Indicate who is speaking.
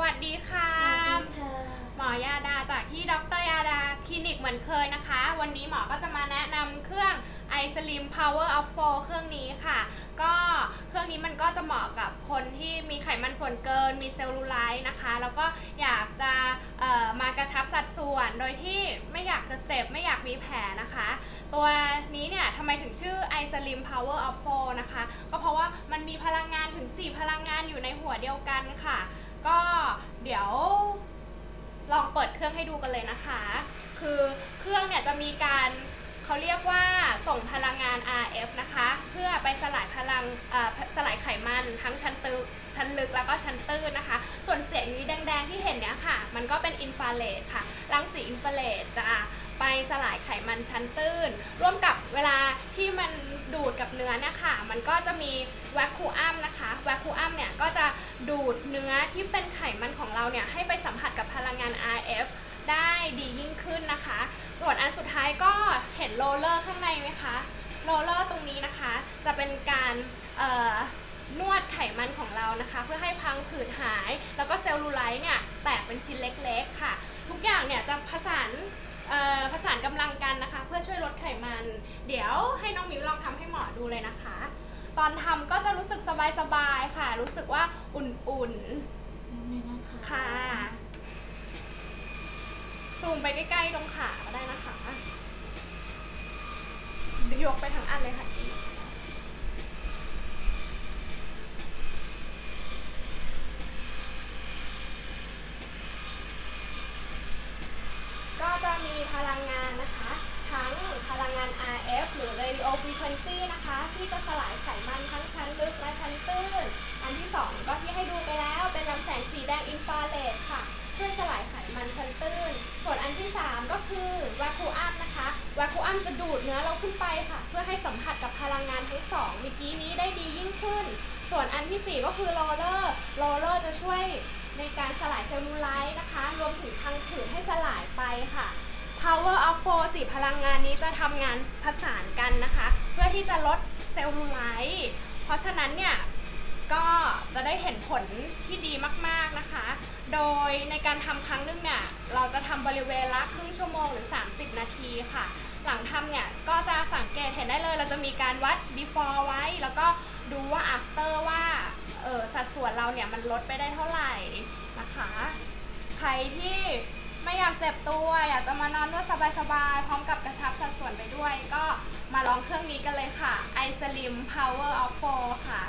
Speaker 1: วัสดีค่ะ
Speaker 2: สวัสดีค่ะ
Speaker 1: หมอยาดาจากที่ดรยาดาคลินิกเหมือนเคยนะคะ วันนี้หมอก็จะมาแนะนำเครื่อง i Slim Power of 4เครื่องนี้ค่ะ ก็เครื่องนี้มันก็จะเหมาะกับคนที่มีไขมันส่วนเกิน มีเซลลูไลท์นะคะ แล้วก็อยากจะเอ่อมากระชับสัดส่วน โดยที่ไม่อยากจะเจ็บ ไม่อยากมีแผลนะคะ ตัวนี้เนี่ยทำไมถึงชื่อ i Slim Power of 4นะคะ ก็เพราะว่ามันมีพลังงานถึง 4 พลังงานอยู่ในหัวเดียวกันค่ะ ก็เดี๋ยวลองเปิดเครื่องให้ดูกันเลยนะคะ คือเครื่องเนี่ยจะมีการเขาเรียกว่าส่งพลังงาน RF นะคะ เพื่อไปสลายพลังสลายไขมันทั้งชั้นตึกชั้นลึกแล้วก็ชั้นตื้นนะคะ ส่วนเสียงนี้แดง ๆ ที่เห็นเนี่ยค่ะ มันก็เป็นอินฟราเรดค่ะรังสีอินฟราเรดจะไปสลายไข มันชั้นตื้น ร่วมกับเวลาที่มันดูดกับเนื้อเนี่ยค่ะมันก็จะมี vacuum นะคะ vacuum เนี่ยก็จะดูดเนื้อที่เป็นไขมันของเราเนี่ยให้ไปสัมผัสกับพลังงาน RF ได้ดียิ่งขึ้นนะคะส่วนอันสุดท้ายก็เห็น roller ข้างในไหมคะ roller ตรงนี้นะคะ จะเป็นการนวดไขมันของเรานะคะ เพื่อให้พังผืดหาย แล้วก็เซลลูไลท์เนี่ยแตกเป็นชิ้นเล็กๆค่ะ ทุก เดี๋ยวให้น้องมิวลองทำให้หมอดูเลยนะคะ ตอนทำก็จะรู้สึกสบายๆค่ะ รู้สึกว่าอุ่นๆ
Speaker 2: นี่นะคะ
Speaker 1: ค่ะซูมไปใกล้ๆตรงขาก็ได้นะคะยกไปทั้งอันเลยค่ะพี่ก็จะมีพลังงานนะคะ ทั้งพลังงาน RF หรือ radio frequency นะคะ ที่จะสลายไขมันทั้งชั้นลึกและชั้นตื้น อันที่ 2 ก็ที่ให้ดูไปแล้วเป็นลำแสงสีแดงอินฟราเรดค่ะ ช่วยสลายไขมันชั้นตื้น ส่วนอันที่ 3 ก็ คือ vacuum นะคะ vacuum จะดูดเนื้อเราขึ้นไปค่ะ เพื่อให้สัมผัสกับพลังงานทั้งสองเมื่อกี้นี้ได้ดียิ่งขึ้น ส่วนอันทีสี่4 ก็คือ roller roller จะช่วยในการสลายเซลลูไลท์นะคะ รวมถึงพังผืดให้สลายไปค่ะ Power of 4สี่พลังงานนี้จะทำงานผสานกันนะคะ เพื่อที่จะลดเซลลูไลท์เพราะฉะนั้นเนี่ย ก็จะได้เห็นผลที่ดีมากๆนะคะ โดยในการทำครั้งหนึ่งเนี่ยเราจะทำบริเวณละครึ่งชั่วโมงหรือ 30 นาทีค่ะ หลังทำเนี่ยก็จะสังเกตเห็นได้เลย เราจะมีการวัด before ไว้ แล้วก็ดูว่า after ว่าเออสัดส่วนเราเนี่ยมันลดไปได้เท่าไหร่นะคะ ใครที่ไม่อยากเจ็บตัว อยากจะมานอนนวดสบายๆ พร้อมกับกระชับสัดส่วนไปด้วย ก็มาลองเครื่องนี้กันเลยค่ะ i Slim Power of 4ค่ะ